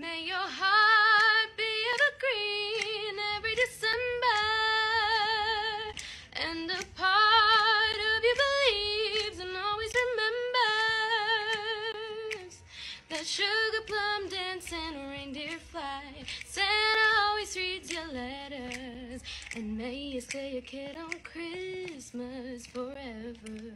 May your heart be evergreen every December, and a part of you believes and always remembers that sugar plum dance and reindeer fly. Santa always reads your letters, and may you stay a kid on Christmas forever.